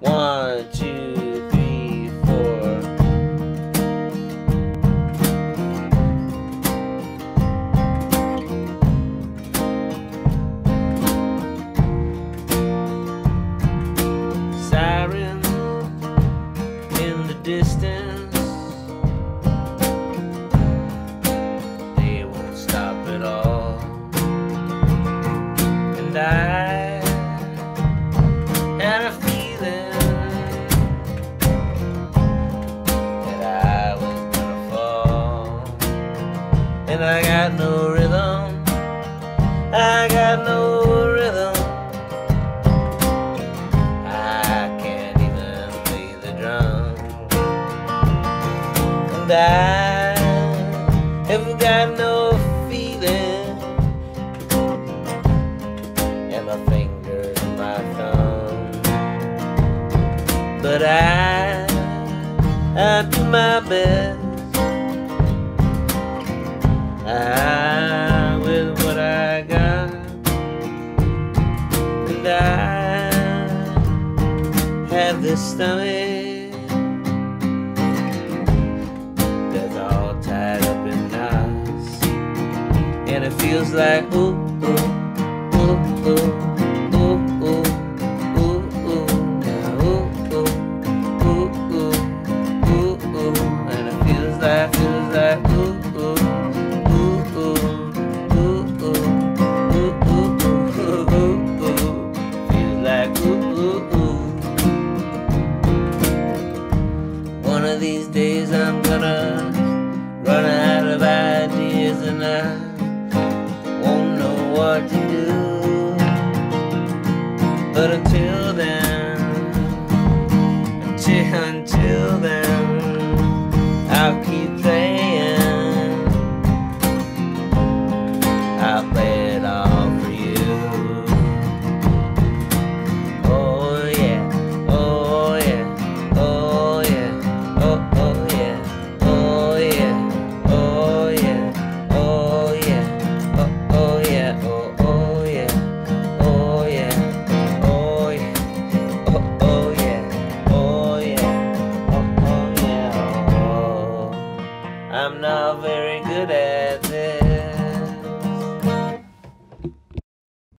One, two, three, four. Siren in the distance. They won't stop at all. And I And I got no rhythm. I got no rhythm. I can't even play the drum. And I have got no feeling. And my fingers and my thumb. But I, I do my best. This stomach that's all tied up in knots. And it feels like, ooh, these days I'm gonna run out of ideas and I won't know what to do. But until then, until, until then.